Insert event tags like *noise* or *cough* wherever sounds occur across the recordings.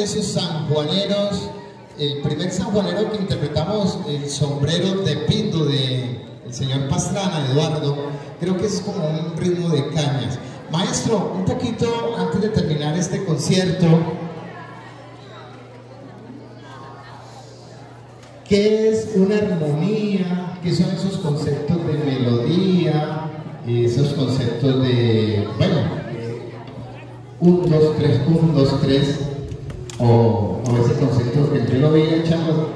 qué alegría ver esos sanjuaneros. El primer sanjuanero que interpretamos, el sombrero de pindo de señor Pastrana, Eduardo, creo que es como un ritmo de cañas. Maestro, un poquito antes de terminar este concierto, ¿qué es una armonía? ¿Qué son esos conceptos de melodía? Esos conceptos de, bueno, un, dos, tres, un, dos, tres, o, ese concepto que yo lo veía echando.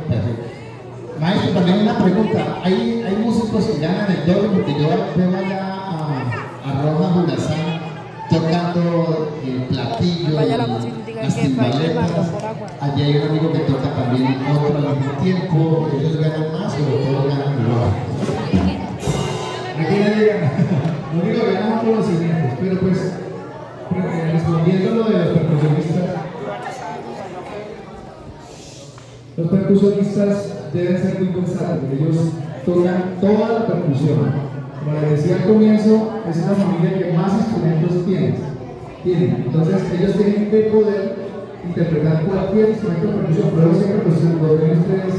Maestro, también una pregunta. ¿Hay, hay músicos que ganan el doble? Porque yo veo allá a, a Roja Bulazán tocando el platillo, y las timbaletas. Allí hay un amigo que toca también otro al mismo tiempo. ¿Ellos ganan más o todos ganan igual? Aquí nadie gana. Lo único que ganamos son los siguientes. Pero pues, eh, respondiendo lo de los percusionistas, los percusionistas deben ser muy versátiles. Ellos tocan toda la percusión. Como les decía al comienzo, es una familia que más instrumentos tiene. tienen. Entonces, ellos tienen que poder interpretar cualquier instrumento de percusión. Pero siempre pues, los ven ustedes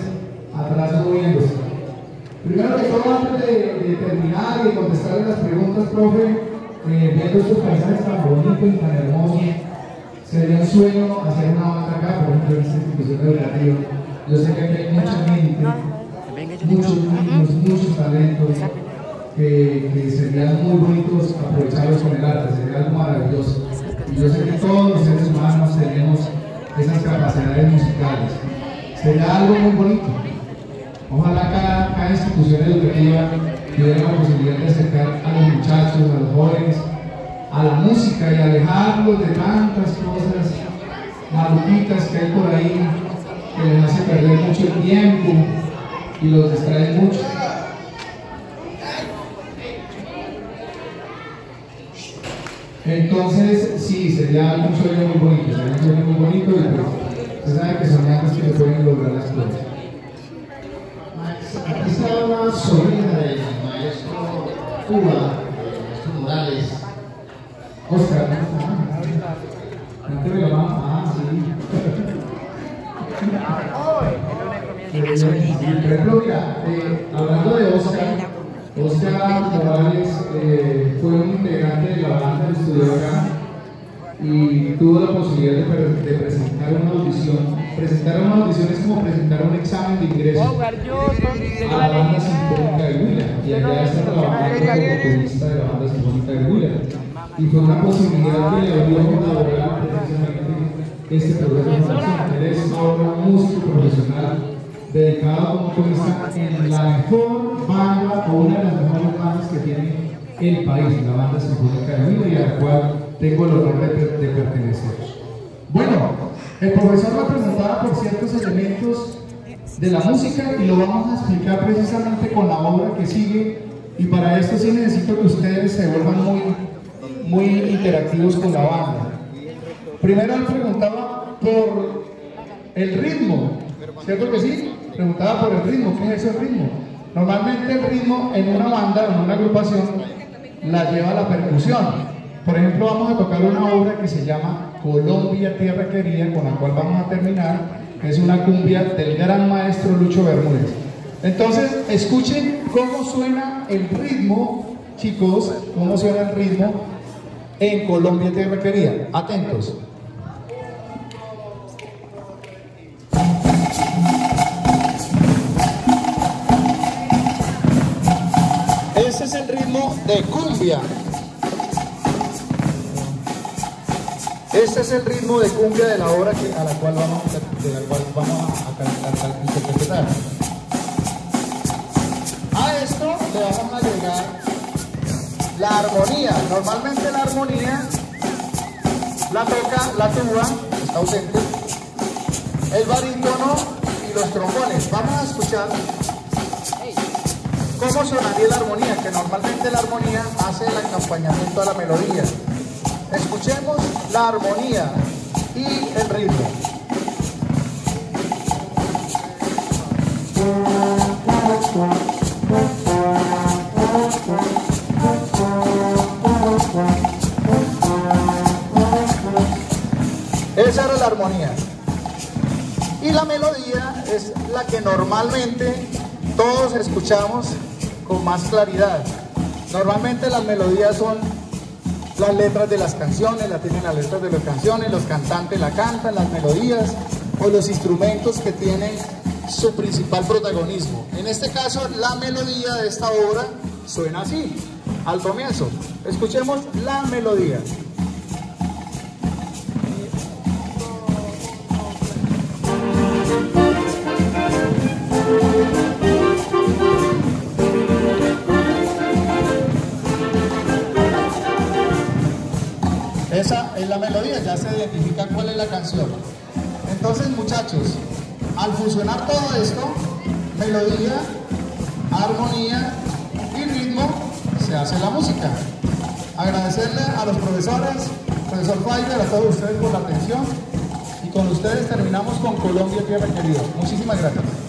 atrás moviéndose. Primero que todo, antes de, terminar y de contestarle las preguntas, profe, eh, viendo estos paisajes tan bonitos y tan hermosos, sería un sueño hacer una banda acá, por ejemplo, en esta institución educativa. Yo sé que aquí hay mucha gente, muchos niños, muchos talentos, que, que serían muy bonitos aprovecharlos con el arte, sería algo maravilloso. Y yo sé que todos los seres humanos tenemos esas capacidades musicales. Sería algo muy bonito. Ojalá cada, cada institución educativa tuviera la posibilidad de acercar a los muchachos, a los jóvenes, a la música y alejarlos de tantas cosas maluquitas que hay por ahí que les hace perder mucho el tiempo y los distrae mucho. Entonces, sí, sería un sueño muy bonito, sería un sueño muy bonito y pues, se sabe que soñamos que pueden lograr las cosas. Aquí está una sobrina del maestro Cuba, maestro Morales. Oscar, ¿no? la mamá? Ah, sí. Por ejemplo, mira, eh, hablando de Oscar, Oscar Morales eh, fue un integrante de la banda que estudió acá y tuvo la posibilidad de, presentar una audición. Presentar una audición es como presentar un examen de ingreso a la banda sinfónica de Huila. Y allá está trabajando como corista de la banda sinfónica de Huila. Y fue una posibilidad que le abrió laboral precisamente este programa de formación. Es ahora un músico profesional dedicado como corista en la mejor banda o una de las mejores bandas que tiene el país, la banda sinfónica de Huila, y a la cual tengo el honor de, pertenecer. Bueno, el profesor me preguntaba por ciertos elementos de la música y lo vamos a explicar precisamente con la obra que sigue y para esto sí necesito que ustedes se vuelvan muy, muy interactivos con la banda. Primero él preguntaba por el ritmo, ¿cierto que sí? Preguntaba por el ritmo, ¿qué es ese ritmo? Normalmente el ritmo en una banda, en una agrupación, la lleva la percusión. Por ejemplo, vamos a tocar una obra que se llama Colombia Tierra Querida, con la cual vamos a terminar, que es una cumbia del gran maestro Lucho Bermúdez. Entonces, escuchen cómo suena el ritmo, chicos, cómo suena el ritmo en Colombia Tierra Querida. Atentos. Ese es el ritmo de cumbia. Este es el ritmo de cumbia de la obra a la cual vamos, de la cual vamos a, interpretar. A esto le vamos a agregar la armonía. Normalmente la armonía la toca la tuba, está ausente, el barítono y los trombones. Vamos a escuchar cómo sonaría la armonía, que normalmente la armonía hace el acompañamiento a la melodía. Escuchemos la armonía y el ritmo. *laughs* Esa la armonía. Y la melodía es la que normalmente todos escuchamos con más claridad. Normalmente las melodías son las letras de las canciones, la tienen las letras de las canciones, los cantantes la cantan, las melodías o los instrumentos que tienen su principal protagonismo. En este caso, la melodía de esta obra suena así, al comienzo. Escuchemos la melodía. Es la melodía, ya se identifica cuál es la canción. Entonces, muchachos, al funcionar todo esto, melodía, armonía y ritmo, se hace la música. Agradecerle a los profesores, profesor Faider, a todos ustedes por la atención y con ustedes terminamos con Colombia Tierra Querida. Muchísimas gracias.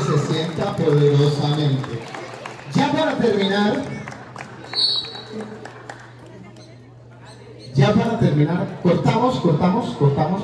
Se sienta poderosamente. Ya para terminar, ya para terminar, cortamos, cortamos, cortamos.